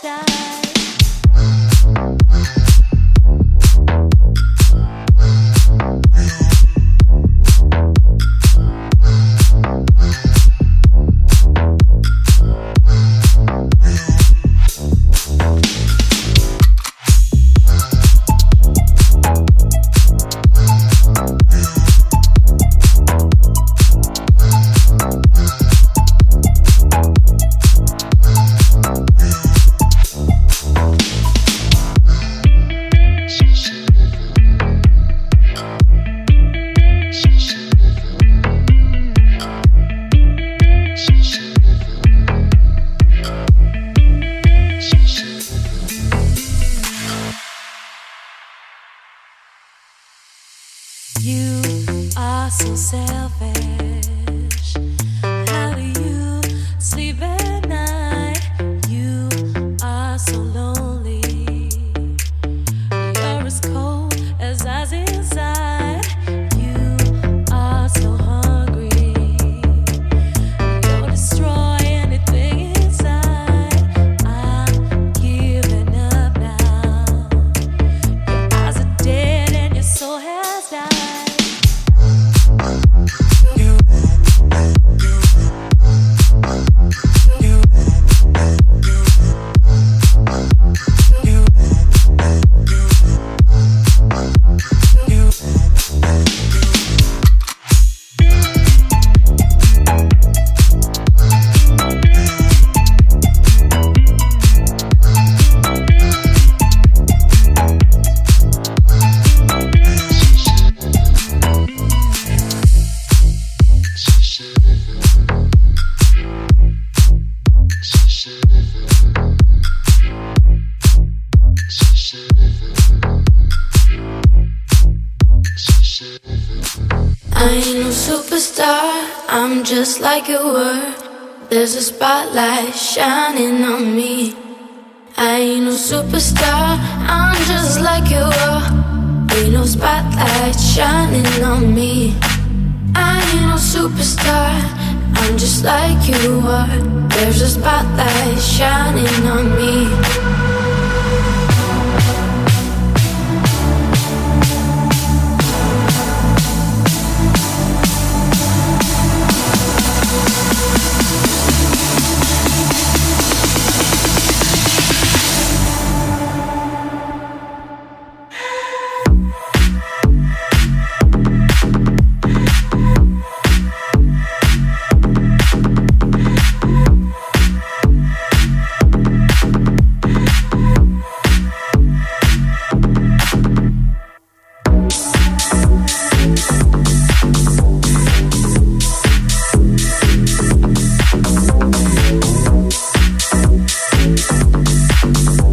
style. just like you were. There's a spotlight shining on me. I ain't no superstar, I'm just like you are. Ain't no spotlight shining on me. I ain't no superstar, I'm just like you are. There's a spotlight shining on me. Thank you.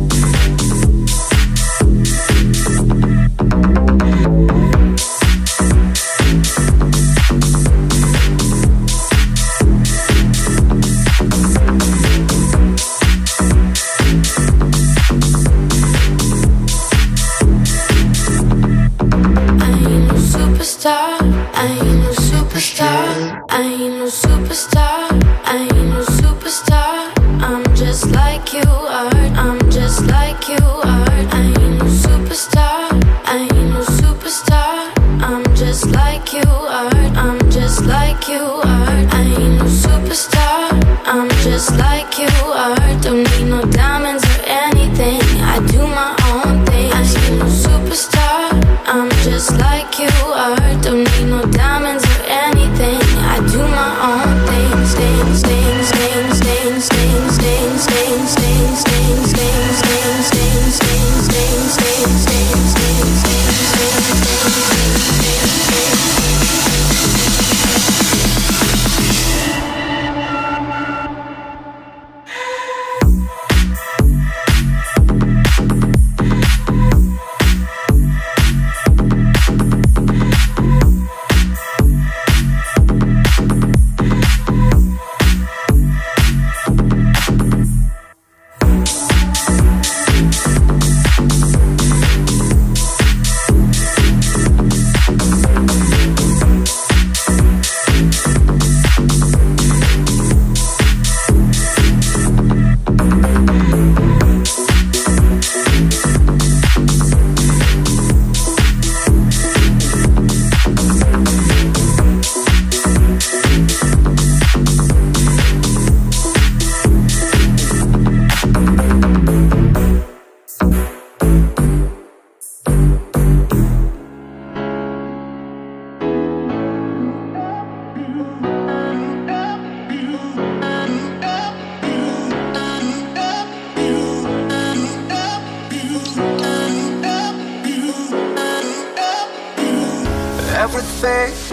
faith.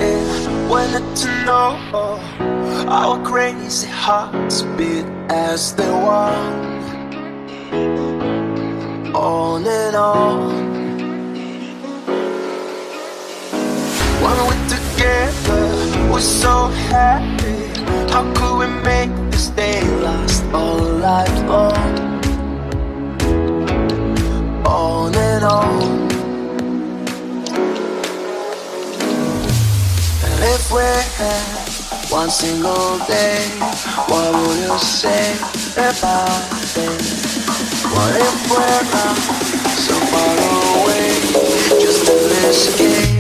Wanted to know our crazy hearts beat as they want on and on when we're together we're so happy. How could we make this day last all life long? On and on away one single day. What would you say about it? What if we're not so far away? Just in this game?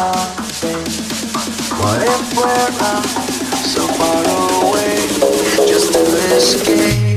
It? What if we're not so far away Just to escape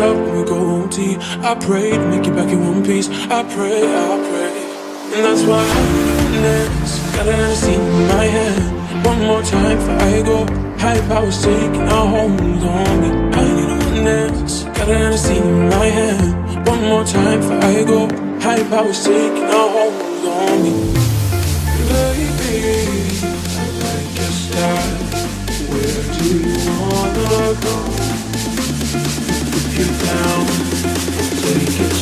I pray to make you back in one piece. I pray, I pray. And that's why next got an Hennessy in my hand. One more time for I go. High powers taking a hold on me. I need a witness. Got an Hennessy in my hand. One more time for I go. High powers taking a hold on me. Baby, I like your style. Where do you wanna go? take it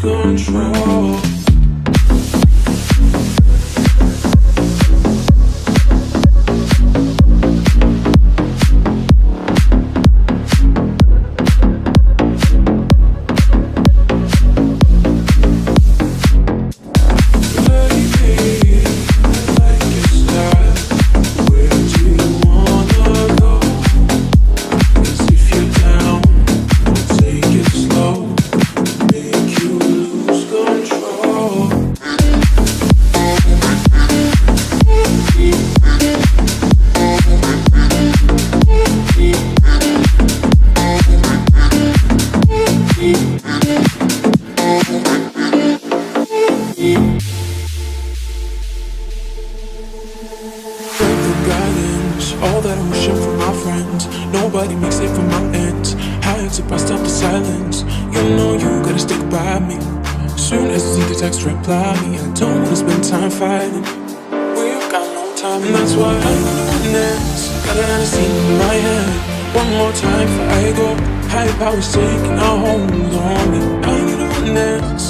control. Break the guidance, all that I'm wishing for my friends. Nobody makes it for my ends. Higher to bust up the silence. You know you gotta stick by me. Soon as I see the text, reply me. I don't wanna spend time fighting. We've got no time, that's why I'm gonna dance. Got an Hennessy in my head. One more time before I go High powers taking a hold on me I need a witness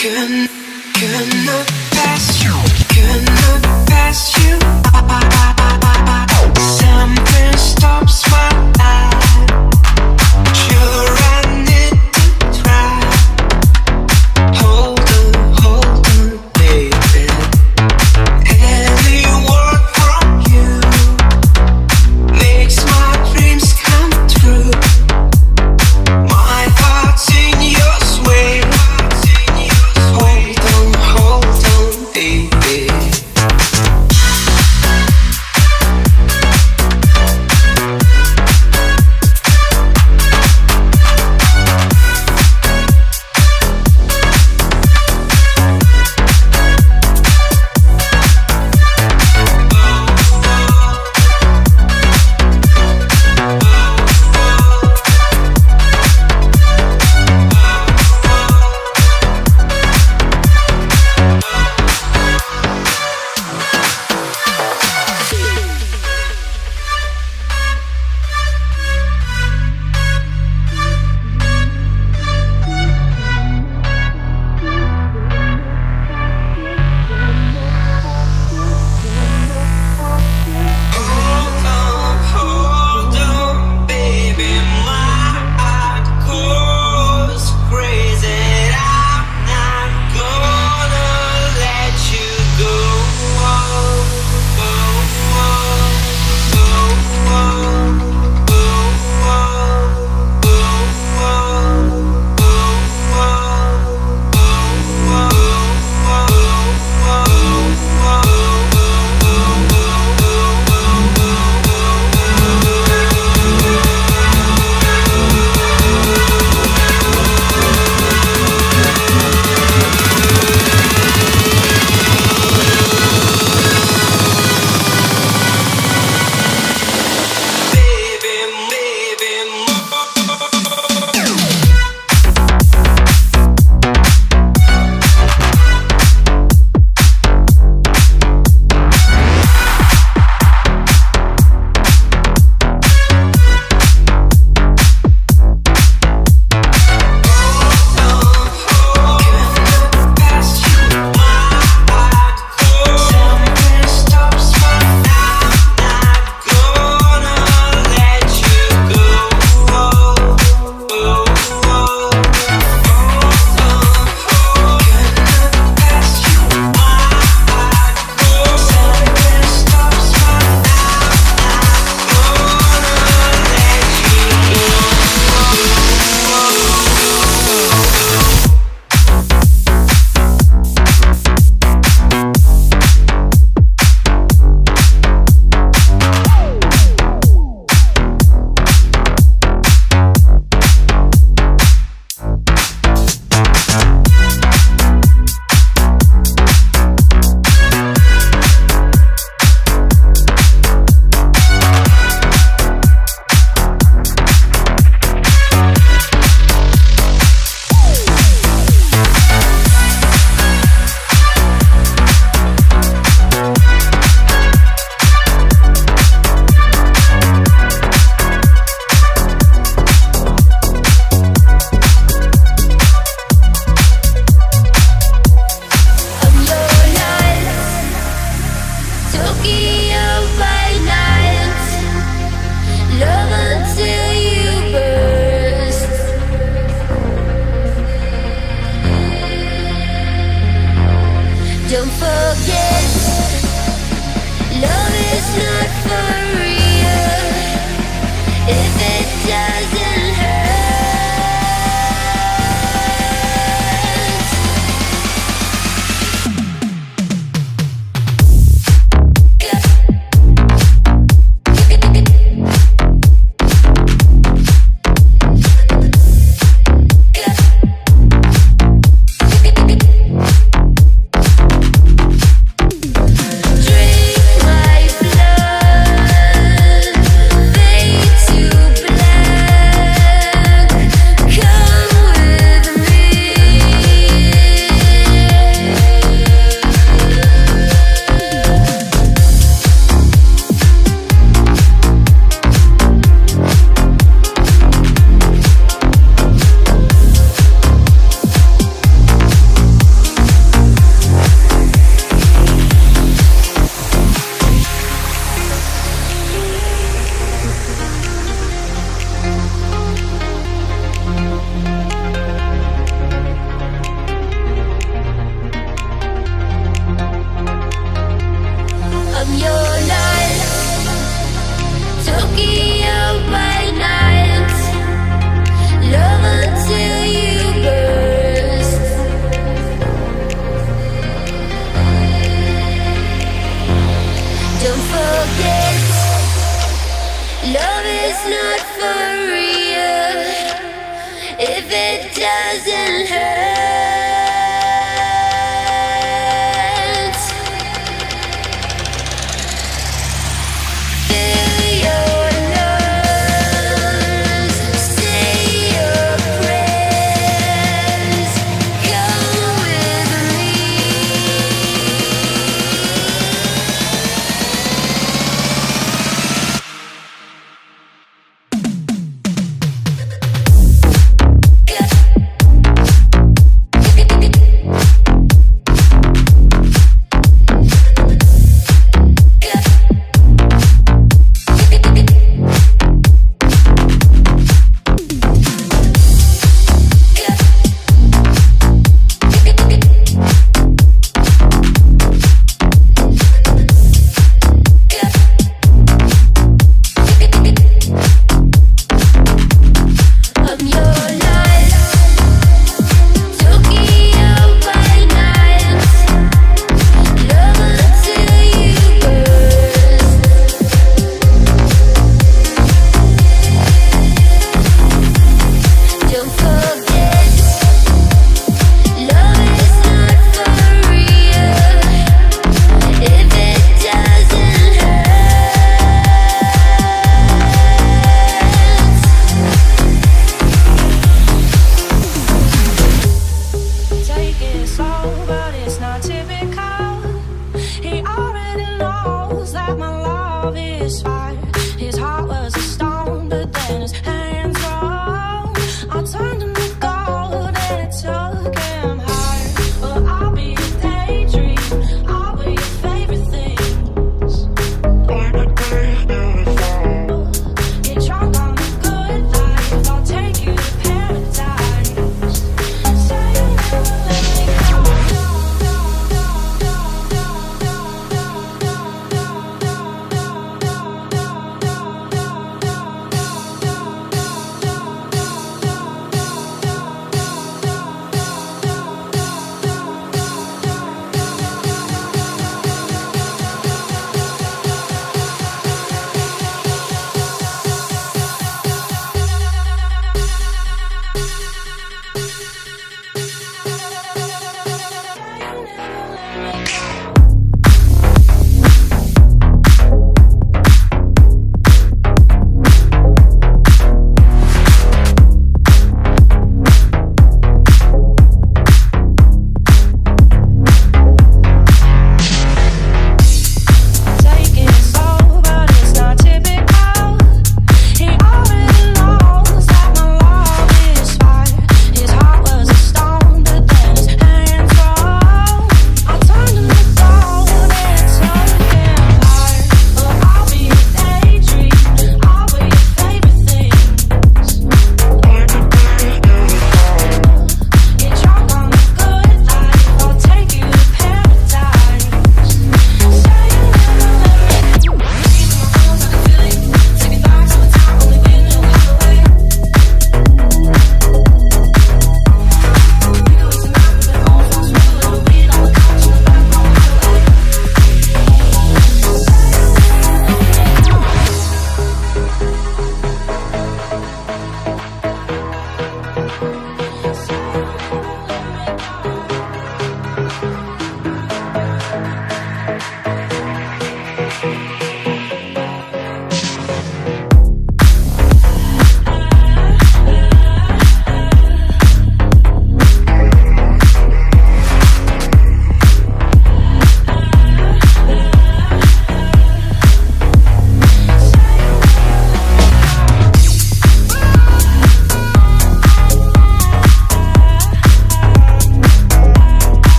Couldn't,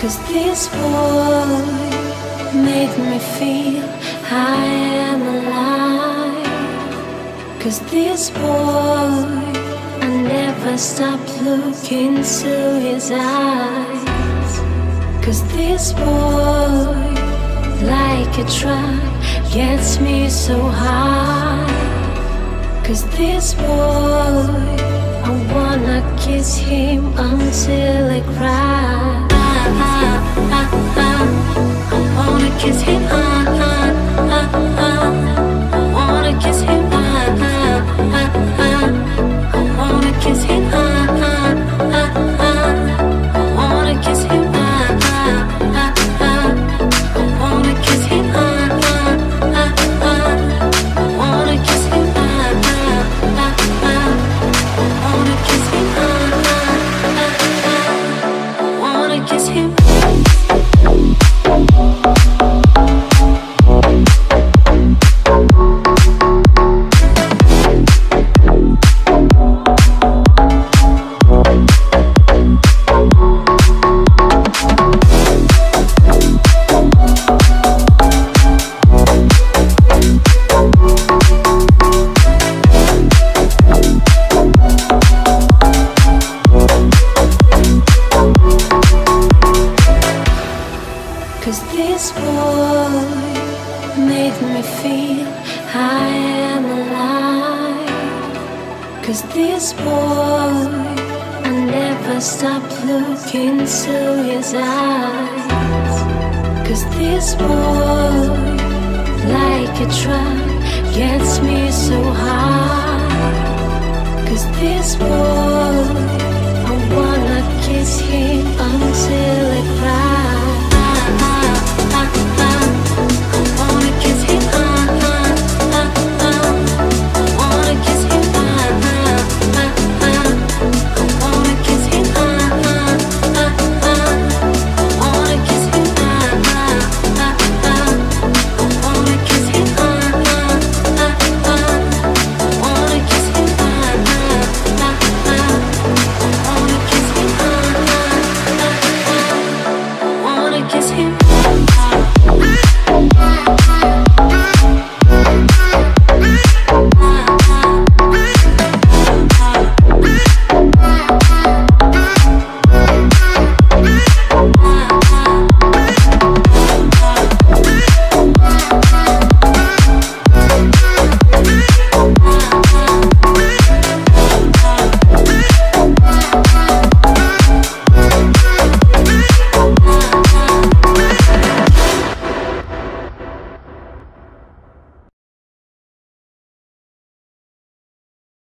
Cause this boy made me feel I am alive. Cause this boy, I never stop looking into his eyes. Cause this boy, like a truck, gets me so high. Cause this boy, I wanna kiss him until I cry. I wanna kiss him. Kiss him.